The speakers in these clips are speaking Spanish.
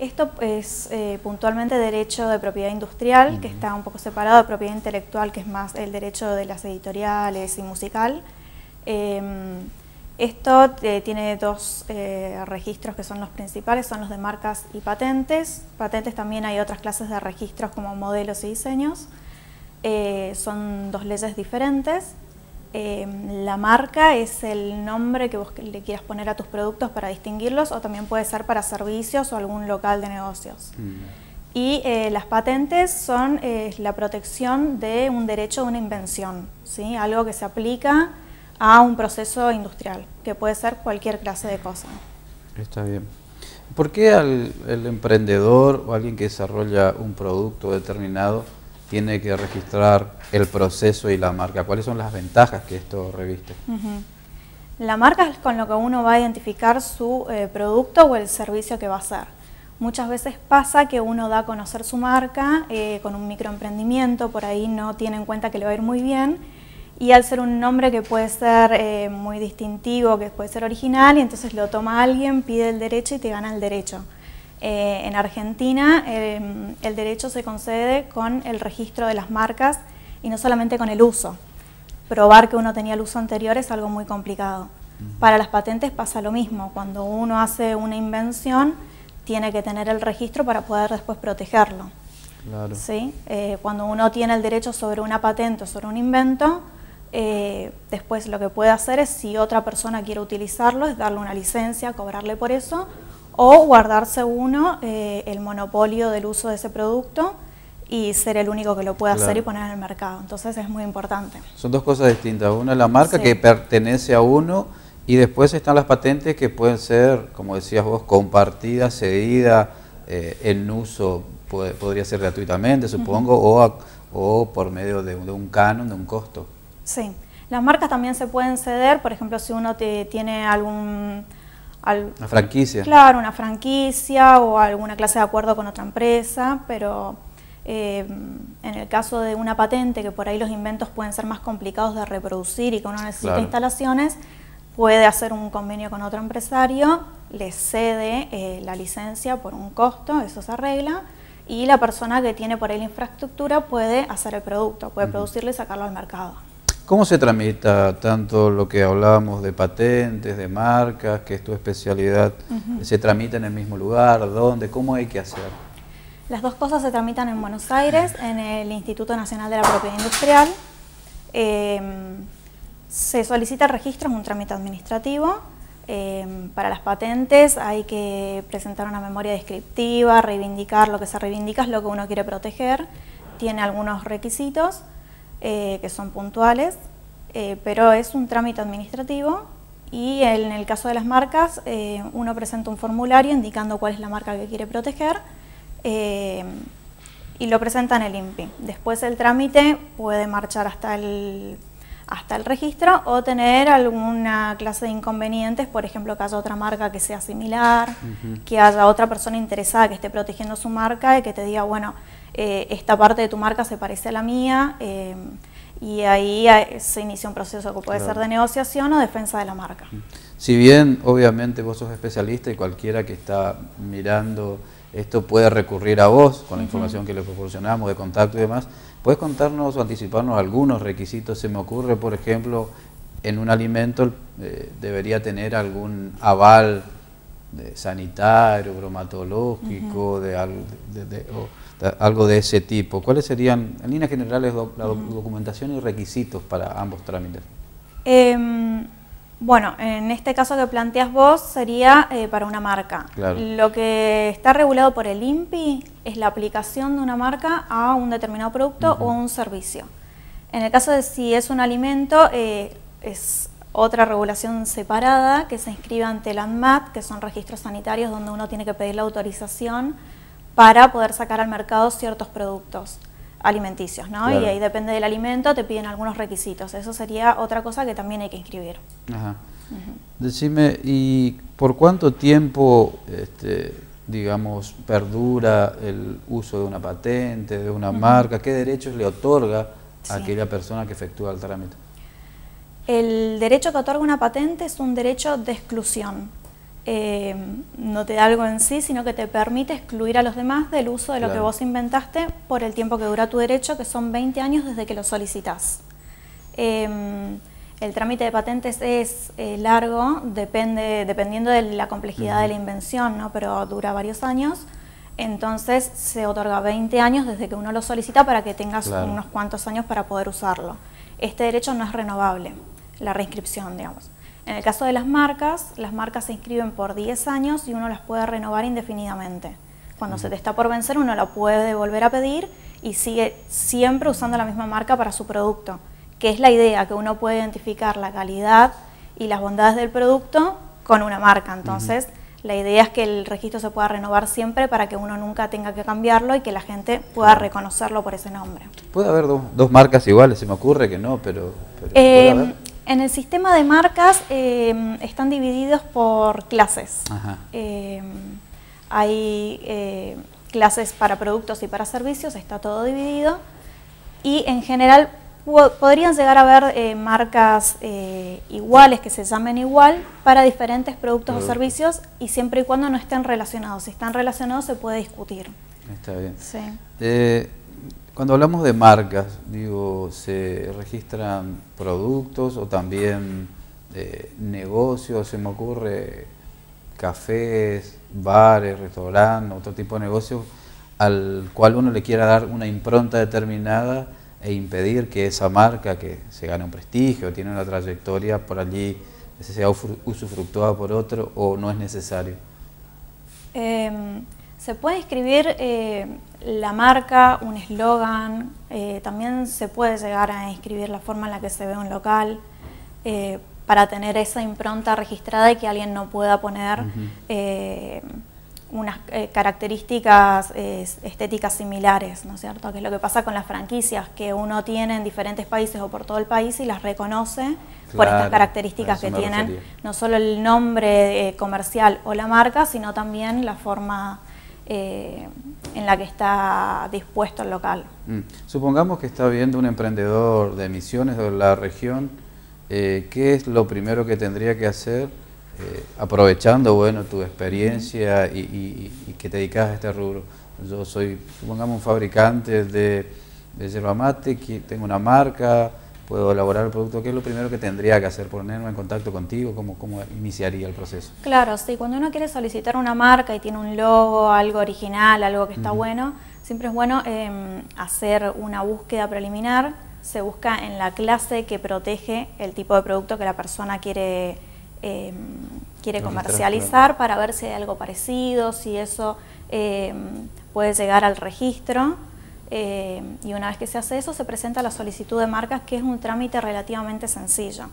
esto es eh, puntualmente derecho de propiedad industrial, que está un poco separado de propiedad intelectual, que es más el derecho de las editoriales y musical. Em, esto eh, tiene dos registros que son los principales, son los de marcas y patentes. Patentes también hay otras clases de registros como modelos y diseños. son dos leyes diferentes. Em, la marca es el nombre que vos le quieras poner a tus productos para distinguirlos o también puede ser para servicios o algún local de negocios. Mm. Y eh, las patentes son eh, la protección de un derecho de una invención, ¿sí? algo que se aplica a un proceso industrial, que puede ser cualquier clase de cosa. Está bien. ¿Por qué el emprendedor o alguien que desarrolla un producto determinado tiene que registrar el proceso y la marca. ¿Cuáles son las ventajas que esto reviste? La marca es con lo que uno va a identificar su eh, producto o el servicio que va a hacer. Muchas veces pasa que uno da a conocer su marca eh, con un microemprendimiento, por ahí no tiene en cuenta que le va a ir muy bien, y al ser un nombre que puede ser eh, muy distintivo, que puede ser original, y entonces lo toma alguien, pide el derecho y te gana el derecho. Eh, en Argentina em, el derecho se concede con el registro de las marcas y no solamente con el uso. Probar que uno tenía el uso anterior es algo muy complicado. Para las patentes pasa lo mismo. Cuando uno hace una invención, tiene que tener el registro para poder después protegerlo. ¿Sí? Eh, cuando uno tiene el derecho sobre una patente o sobre un invento, eh, después lo que puede hacer es, si otra persona quiere utilizarlo, es darle una licencia, cobrarle por eso, o guardarse uno eh, el monopolio del uso de ese producto y ser el único que lo puede hacer y poner en el mercado. Entonces es muy importante. Son dos cosas distintas. Una es la marca que pertenece a uno y después están las patentes que pueden ser, como decías vos, compartidas, cedidas, eh, en uso podría ser gratuitamente, supongo, o, o por medio de, un canon, de un costo. Sí. Las marcas también se pueden ceder, por ejemplo, si uno te, tiene algún una franquicia. Claro, una franquicia o alguna clase de acuerdo con otra empresa, pero eh, en el caso de una patente, que por ahí los inventos pueden ser más complicados de reproducir y que uno necesita instalaciones, puede hacer un convenio con otro empresario, le cede eh, la licencia por un costo, eso se arregla, y la persona que tiene por ahí la infraestructura puede hacer el producto, puede producirlo y sacarlo al mercado. ¿Cómo se tramita tanto lo que hablábamos de patentes, de marcas, que es tu especialidad? ¿Se tramita en el mismo lugar? ¿Dónde? ¿Cómo hay que hacer? Las dos cosas se tramitan en Buenos Aires, en el Instituto Nacional de la Propiedad Industrial. Em, se solicita el registro, es un trámite administrativo. Em, para las patentes hay que presentar una memoria descriptiva, reivindicar lo que se reivindica es lo que uno quiere proteger. Tiene algunos requisitos eh, que son puntuales, eh, pero es un trámite administrativo y en el caso de las marcas eh, uno presenta un formulario indicando cuál es la marca que quiere proteger y lo presenta en el INPI. Después el trámite puede marchar hasta el, hasta el registro o tener alguna clase de inconvenientes, por ejemplo que haya otra marca que sea similar, que haya otra persona interesada que esté protegiendo su marca y que te diga, bueno, eh, esta parte de tu marca se parece a la mía eh, y ahí se inicia un proceso que puede ser de negociación o defensa de la marca. Si bien obviamente vos sos especialista y cualquiera que está mirando esto puede recurrir a vos con la información que le proporcionamos de contacto y demás, ¿puedes contarnos o anticiparnos algunos requisitos? Se me ocurre, por ejemplo, en un alimento eh, debería tener algún aval de sanitario, bromatológico, de, de, algo de ese tipo. ¿Cuáles serían, en líneas generales, la documentación y requisitos para ambos trámites? Em, bueno, en este caso que planteas vos sería eh, para una marca. Lo que está regulado por el INPI es la aplicación de una marca a un determinado producto o un servicio. En el caso de si es un alimento, eh, es otra regulación separada que se inscribe ante el ANMAT, que son registros sanitarios donde uno tiene que pedir la autorización para poder sacar al mercado ciertos productos alimenticios, ¿no? Y ahí depende del alimento, te piden algunos requisitos. Eso sería otra cosa que también hay que inscribir. Ajá. Decime, ¿y por cuánto tiempo, este, digamos, perdura el uso de una patente, de una marca? ¿Qué derechos le otorga a aquella persona que efectúa el trámite? El derecho que otorga una patente es un derecho de exclusión eh, no te da algo en sí, sino que te permite excluir a los demás del uso de lo que vos inventaste por el tiempo que dura tu derecho, que son 20 años desde que lo solicitas. Em, el trámite de patentes es eh, largo, depende, dependiendo de la complejidad de la invención, ¿no? pero dura varios años. Entonces se otorga 20 años desde que uno lo solicita para que tengas unos cuantos años para poder usarlo. Este derecho no es renovable, la reinscripción, digamos. En el caso de las marcas, las marcas se inscriben por 10 años y uno las puede renovar indefinidamente. Cuando se te está por vencer, uno la puede volver a pedir y sigue siempre usando la misma marca para su producto que es la idea, que uno puede identificar la calidad y las bondades del producto con una marca. Entonces, la idea es que el registro se pueda renovar siempre para que uno nunca tenga que cambiarlo y que la gente pueda reconocerlo por ese nombre. ¿Puede haber dos, marcas iguales? Se me ocurre que no, pero... Em, en el sistema de marcas em, están divididos por clases. Em, hay eh, clases para productos y para servicios, está todo dividido. Y en general podrían llegar a haber eh, marcas eh, iguales que se llamen igual para diferentes productos o servicios y siempre y cuando no estén relacionados. Si están relacionados se puede discutir. Está bien. Eh, cuando hablamos de marcas, digo, ¿se registran productos o también negocios? Se me ocurre cafés, bares, restaurantes, otro tipo de negocios al cual uno le quiera dar una impronta determinada e impedir que esa marca que se gane un prestigio, tiene una trayectoria por allí, sea usufructuada por otro o no es necesario? Em, se puede escribir eh, la marca, un eslogan, eh, también se puede llegar a escribir la forma en la que se ve un local eh, para tener esa impronta registrada y que alguien no pueda poner unas características estéticas similares, ¿no es cierto? Que es lo que pasa con las franquicias, que uno tiene en diferentes países o por todo el país y las reconoce por estas características que tienen, no solo el nombre eh, comercial o la marca, sino también la forma eh, en la que está dispuesto el local. Mm. Supongamos que está viendo un emprendedor de misiones de la región, ¿qué es lo primero que tendría que hacer? Eh, aprovechando bueno tu experiencia y, que te dedicas a este rubro. Yo soy, supongamos, un fabricante de, de yerba mate, tengo una marca, puedo elaborar el producto, ¿qué es lo primero que tendría que hacer? ¿Ponerme en contacto contigo? ¿Cómo, cómo iniciaría el proceso? Claro, sí, cuando uno quiere solicitar una marca y tiene un logo, algo original, algo que está bueno, siempre es bueno em, hacer una búsqueda preliminar, se busca en la clase que protege el tipo de producto que la persona quiere Em, quiere comercializar para ver si hay algo parecido, si eso em, puede llegar al registro. Em, y una vez que se hace eso, se presenta la solicitud de marcas, que es un trámite relativamente sencillo.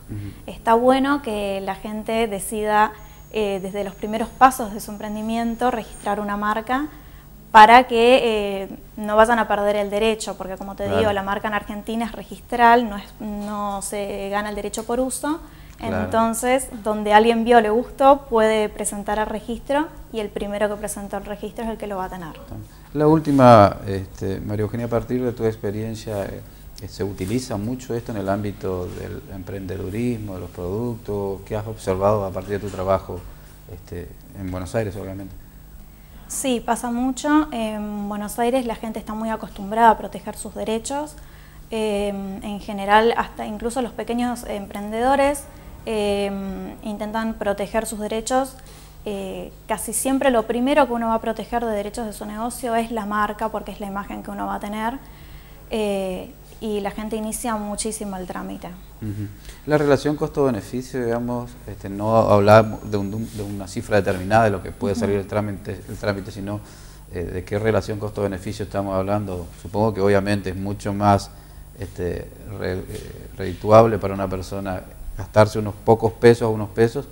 Está bueno que la gente decida eh, desde los primeros pasos de su emprendimiento registrar una marca para que eh, no vayan a perder el derecho, porque como te digo, la marca en Argentina es registral, no, es, no se gana el derecho por uso, entonces, donde alguien vio le gustó, puede presentar el registro y el primero que presentó el registro es el que lo va a tener. La última, este, María Eugenia, a partir de tu experiencia, eh, ¿se utiliza mucho esto en el ámbito del emprendedurismo, de los productos? ¿Qué has observado a partir de tu trabajo este, en Buenos Aires, obviamente? Sí, pasa mucho. En Buenos Aires la gente está muy acostumbrada a proteger sus derechos. Eh, en general, hasta incluso los pequeños emprendedores Em, intentan proteger sus derechos. Eh, casi siempre lo primero que uno va a proteger de derechos de su negocio es la marca, porque es la imagen que uno va a tener. Eh, y la gente inicia muchísimo el trámite. La relación costo-beneficio, digamos, este, no hablar de, una cifra determinada de lo que puede salir el trámite, el trámite sino eh, de qué relación costo-beneficio estamos hablando. Supongo que obviamente es mucho más este, redituable para una persona gastarse unos pocos pesos, unos pesos,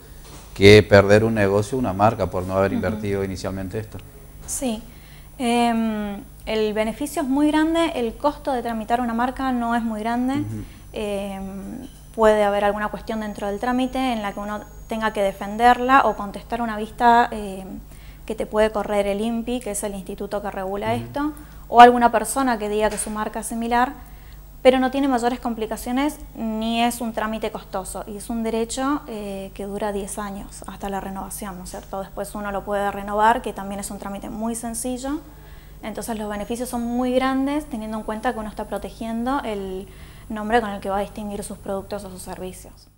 que perder un negocio, una marca, por no haber invertido inicialmente esto. Sí. Em, el beneficio es muy grande, el costo de tramitar una marca no es muy grande. Em, puede haber alguna cuestión dentro del trámite en la que uno tenga que defenderla o contestar una vista em, que te puede correr el INPI, que es el instituto que regula esto, o alguna persona que diga que su marca es similar pero no tiene mayores complicaciones ni es un trámite costoso y es un derecho eh, que dura 10 años hasta la renovación, ¿no es cierto? Después uno lo puede renovar, que también es un trámite muy sencillo, entonces los beneficios son muy grandes teniendo en cuenta que uno está protegiendo el nombre con el que va a distinguir sus productos o sus servicios.